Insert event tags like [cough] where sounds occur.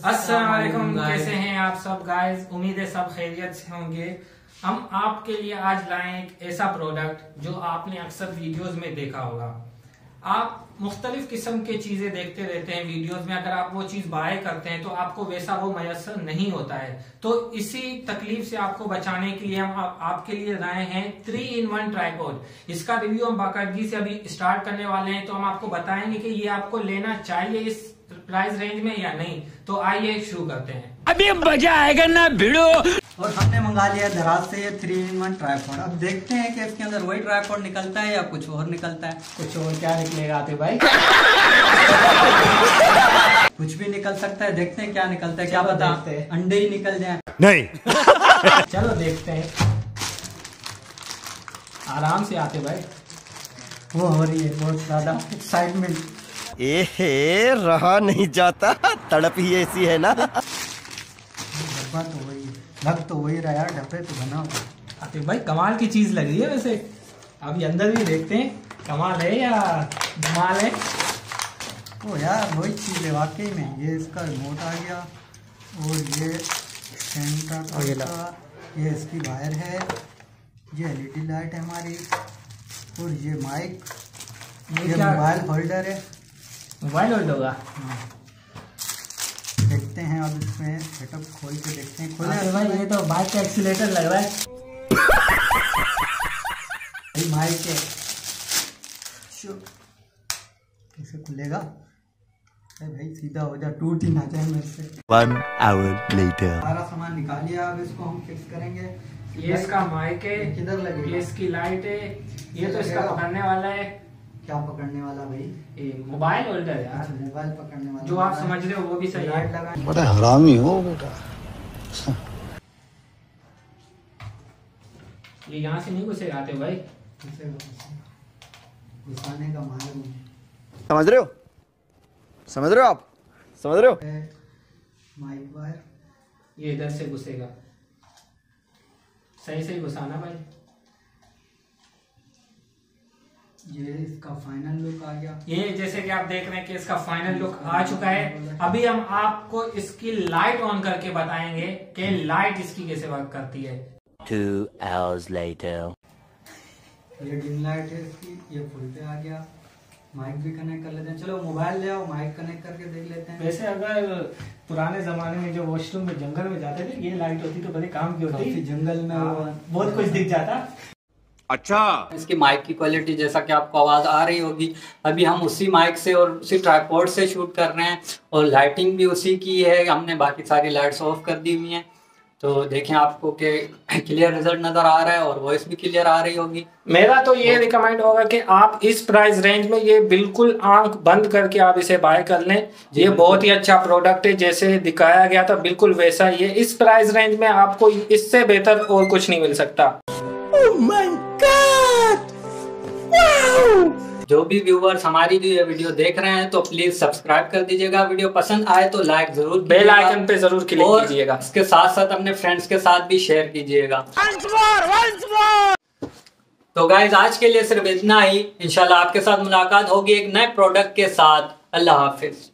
अस्सलाम कैसे हैं आप सब गाइस उम्मीद है सब खैरियत से होंगे। हम आपके लिए आज लाए एक ऐसा प्रोडक्ट जो आपने अक्सर वीडियोस में देखा होगा। आप मुख्तलिफ़ किस्म के चीज़ें देखते रहते हैं वीडियोस में अगर आप वो चीज़ बाय करते हैं तो आपको वैसा वो मैसर नहीं होता है। तो इसी तकलीफ़ से आपको बचाने के लिए हम आप, आपके लिए लाए हैं थ्री इन वन ट्राईपोड इसका रिव्यू हम बाकायदगी से अभी स्टार्ट करने वाले हैं तो हम आपको बताएँगे कि ये आपको लेना चाहिए इस प्राइस रेंज में या नहीं। तो आइए शुरू करते हैं। अभी मज़ा आएगा ना भिड़ो। और हमने मंगा लिया दराज से ये थ्री इन वन ट्राईपॉड अब देखते हैं कि इसके अंदर वही ट्राईपॉड निकलता है या कुछ और निकलता है. कुछ और क्या निकलेगा आते भाई? [laughs] कुछ भी निकल सकता है. देखते हैं क्या निकलता है. क्या पता हैं। अंडे ही निकल जाए. नहीं. [laughs] चलो देखते हैं. आराम से आते भाई. वो हो रही है बहुत ज़्यादा. एक्साइटमेंट एहे रहा नहीं जाता. तड़प ही ऐसी है ना. डब्बा तो वही लग तो वही रहा यार डब्बे तो बना हुआ। आतिफ भाई कमाल की चीज़ लग रही है वैसे। अभी अंदर भी देखते हैं कमाल है या धमाल है? ओ यार वही चीज़ है वाकई में। ये इसका रिमोट आ गया और ये सेंटर और ये का ये इसकी वायर है ये एलईडी लाइट है हमारी और ये माइक ये ये मोबाइल होल्डर है। मोबाइल होल्ड होगा? हाँ। हैं अब इसमें सेटअप खोल के देखते हैं। खोले भाई ये तो बाइक का एक्सीलेटर लग रहा है। भाई माइक है शो। कैसे खुलेगा? अरे भाई सीधा हो जा टूट ही ना जाए मेरे से। वन आवर लेटर सारा सामान निकालिए अब इसको हम फिक्स करेंगे। ये इसका माइक है किधर ये लगेगा इसकी लाइट है ये तो इसका पकड़ने वाला है। क्या पकड़ने वाला भाई? मोबाइल होल्डर है अच्छा यार मोबाइल पकड़ने वाला जो आप समझ रहे हो वो भी सही लाइट लगा बड़ा हरामी हो बेटा। ये यहाँ से नहीं घुसे आते भाई? घुसाने का मालूम समझ रहे हो? समझ रहे हो आप? समझ रहे हो? माइक वायर ये इधर से घुसेगा। सही सही घुसाना भाई। ये इसका फाइनल लुक आ गया। ये जैसे कि आप देख रहे हैं कि इसका फाइनल लुक आ चुका है। अभी हम आपको इसकी लाइट ऑन करके बताएँगे कि लाइट इसकी कैसे वर्क करती है। टू आवर्स लेटर ये डिम लाइट है इसकी ये फुल पे आ गया। माइक भी कनेक्ट कर लेते हैं। चलो मोबाइल ले आओ माइक कनेक्ट करके देख लेते हैं। वैसे अगर पुराने जमाने में जो वॉशरूम में जंगल में जाते थे ये लाइट होती तो बड़े काम की होती। जंगल में हाँ, बहुत कुछ दिख जाता। अच्छा। इसकी माइक की क्वालिटी जैसा कि आपको आवाज़ आ रही होगी। अभी हम उसी माइक से और उसी ट्राईपोर्ट से शूट कर रहे हैं और लाइटिंग भी उसी की है। हमने बाकी सारी लाइट्स ऑफ़ कर दी हुई हैं। तो देखें आपको कि क्लियर रिज़ल्ट नज़र आ रहा है और वॉइस भी क्लियर आ रही होगी। मेरा तो ये रिकमेंड होगा कि आप इस प्राइस रेंज में ये बिल्कुल आँख बंद करके आप इसे बाय कर लें। ये बहुत ही अच्छा प्रोडक्ट है जैसे दिखाया गया था बिल्कुल वैसा ही है। इस प्राइस रेंज में आपको इससे बेहतर और कुछ नहीं मिल सकता। जो भी व्यूवर्स हमारी भी ये वीडियो देख रहे हैं तो प्लीज़ सब्सक्राइब कर दीजिएगा। वीडियो पसंद आए तो लाइक ज़रूर बेल आइकन पे ज़रूर क्लिक कीजिएगा। इसके साथ साथ अपने फ्रेंड्स के साथ भी शेयर कीजिएगा। तो गाइज़ आज के लिए सिर्फ़ इतना ही। इंशाल्लाह आपके साथ मुलाकात होगी एक नए प्रोडक्ट के साथ। अल्लाह हाफिज।